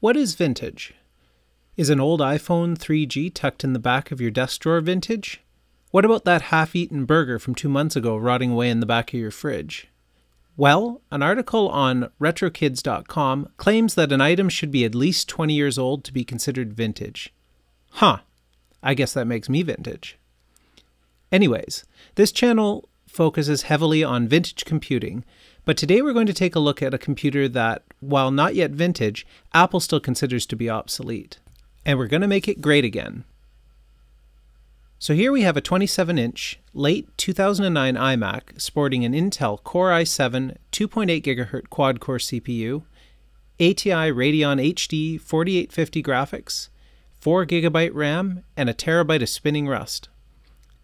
What is vintage? Is an old iPhone 3G tucked in the back of your desk drawer vintage? What about that half eaten burger from two months ago rotting away in the back of your fridge? Well, an article on RetroKids.com claims that an item should be at least 20 years old to be considered vintage. Huh, I guess that makes me vintage. Anyways, this channel focuses heavily on vintage computing, but today we're going to take a look at a computer that, while not yet vintage, Apple still considers to be obsolete. And we're going to make it great again. So here we have a 27 inch, late 2009 iMac sporting an Intel Core i7 2.8 GHz quad core CPU, ATI Radeon HD 4850 graphics, 4GB RAM, and a terabyte of spinning Rust.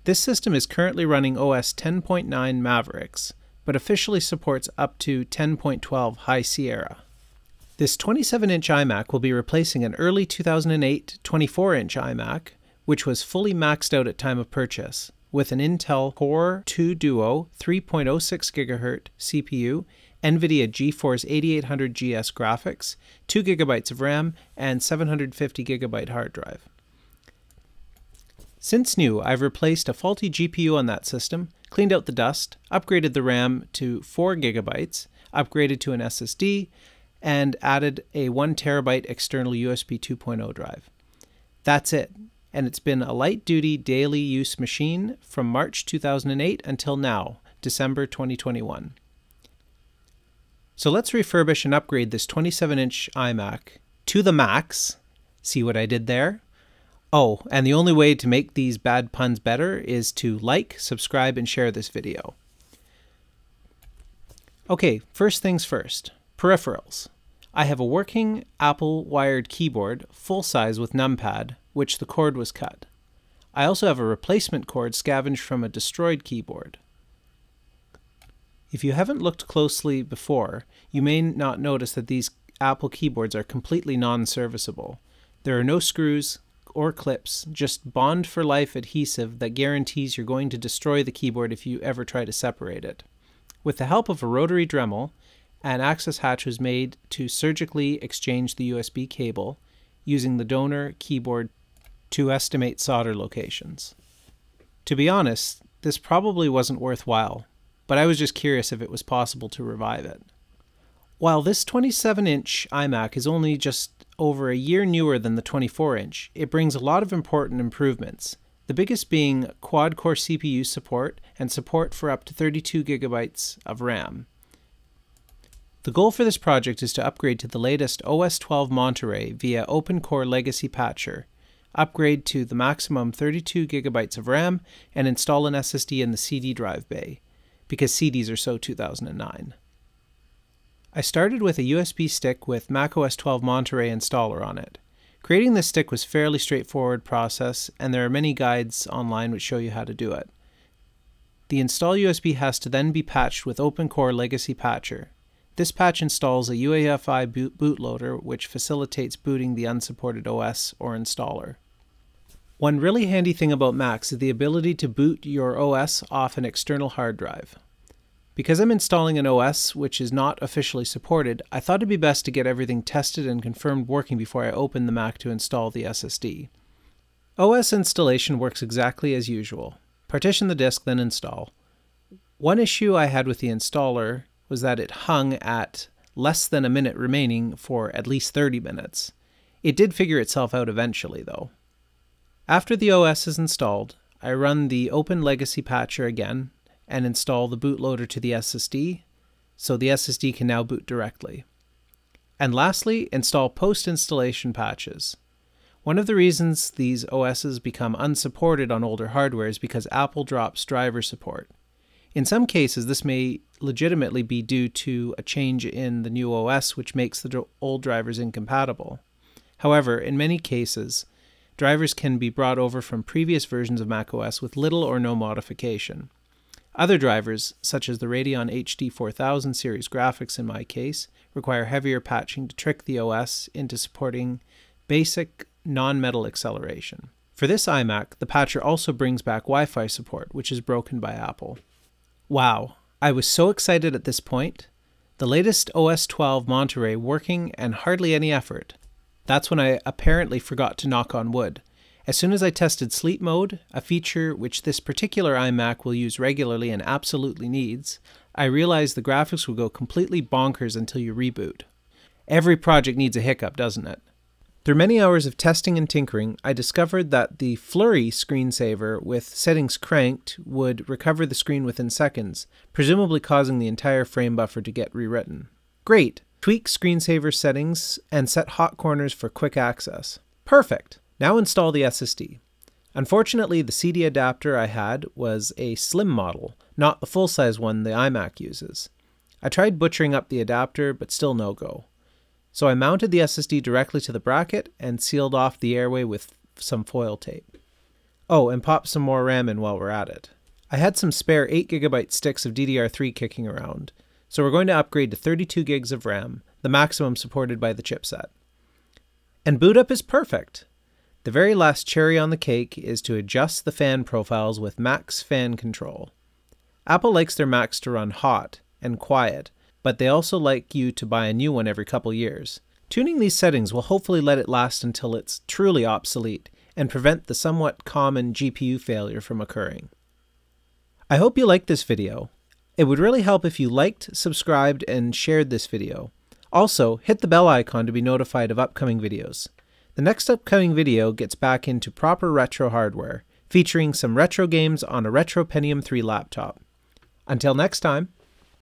This system is currently running OS 10.9 Mavericks, but officially supports up to 10.12 High Sierra. This 27 inch iMac will be replacing an early 2008 24 inch iMac, which was fully maxed out at time of purchase, with an Intel Core 2 Duo 3.06 GHz CPU, NVIDIA GeForce 8800 GS graphics, 2 GB of RAM, and 750 GB hard drive. Since new, I've replaced a faulty GPU on that system, cleaned out the dust, upgraded the RAM to 4 gigabytes, upgraded to an SSD, and added a 1 terabyte external USB 2.0 drive. That's it, and it's been a light duty daily use machine from March 2008 until now, December 2021. So let's refurbish and upgrade this 27 inch iMac to the max. See what I did there? Oh, and the only way to make these bad puns better is to like, subscribe, and share this video. Okay, first things first peripherals. I have a working Apple wired keyboard, full size with numpad, which the cord was cut. I also have a replacement cord scavenged from a destroyed keyboard. If you haven't looked closely before, you may not notice that these Apple keyboards are completely non serviceable. There are no screws, or clips, just bond for life adhesive that guarantees you're going to destroy the keyboard if you ever try to separate it. With the help of a rotary Dremel, an access hatch was made to surgically exchange the USB cable using the donor keyboard to estimate solder locations. To be honest, this probably wasn't worthwhile, but I was just curious if it was possible to revive it. While this 27 inch iMac is only just over a year newer than the 24 inch, it brings a lot of important improvements. The biggest being quad core CPU support and support for up to 32 gigabytes of RAM. The goal for this project is to upgrade to the latest OS 12 Monterey via OpenCore Legacy Patcher, upgrade to the maximum 32 gigabytes of RAM, and install an SSD in the CD drive bay, because CDs are so 2009. I started with a USB stick with macOS 12 Monterey installer on it. Creating this stick was fairly straightforward process and there are many guides online which show you how to do it. The install USB has to then be patched with OpenCore Legacy Patcher. This patch installs a UEFI boot bootloader which facilitates booting the unsupported OS or installer. One really handy thing about Macs is the ability to boot your OS off an external hard drive. Because I'm installing an OS which is not officially supported, I thought it'd be best to get everything tested and confirmed working before I open the Mac to install the SSD. OS installation works exactly as usual. Partition the disk, then install. One issue I had with the installer was that it hung at less than a minute remaining for at least 30 minutes. It did figure itself out eventually, though. After the OS is installed, I run the Open Legacy Patcher again and install the bootloader to the SSD, so the SSD can now boot directly. And lastly, install post-installation patches. One of the reasons these OSs become unsupported on older hardware is because Apple drops driver support. In some cases, this may legitimately be due to a change in the new OS which makes the old drivers incompatible. However, in many cases, drivers can be brought over from previous versions of macOS with little or no modification. Other drivers, such as the Radeon HD 4000 series graphics in my case, require heavier patching to trick the OS into supporting basic non-metal acceleration. For this iMac, the patcher also brings back Wi-Fi support, which is broken by Apple. Wow, I was so excited at this point. The latest OS 12 Monterey working and hardly any effort. That's when I apparently forgot to knock on wood. As soon as I tested sleep mode, a feature which this particular iMac will use regularly and absolutely needs, I realized the graphics will go completely bonkers until you reboot. Every project needs a hiccup, doesn't it? Through many hours of testing and tinkering, I discovered that the Flurry screensaver with settings cranked would recover the screen within seconds, presumably causing the entire frame buffer to get rewritten. Great! Tweak screensaver settings and set hot corners for quick access. Perfect! Now install the SSD. Unfortunately, the CD adapter I had was a slim model, not the full size one the iMac uses. I tried butchering up the adapter, but still no go. So I mounted the SSD directly to the bracket and sealed off the airway with some foil tape. Oh, and pop some more RAM in while we're at it. I had some spare 8GB sticks of DDR3 kicking around, so we're going to upgrade to 32 gigs of RAM, the maximum supported by the chipset. And boot up is perfect. The very last cherry on the cake is to adjust the fan profiles with Macs Fan Control. Apple likes their Macs to run hot and quiet, but they also like you to buy a new one every couple years. Tuning these settings will hopefully let it last until it's truly obsolete and prevent the somewhat common GPU failure from occurring. I hope you liked this video. It would really help if you liked, subscribed, and shared this video. Also, hit the bell icon to be notified of upcoming videos. The next upcoming video gets back into proper retro hardware, featuring some retro games on a Retro Pentium 3 laptop. Until next time.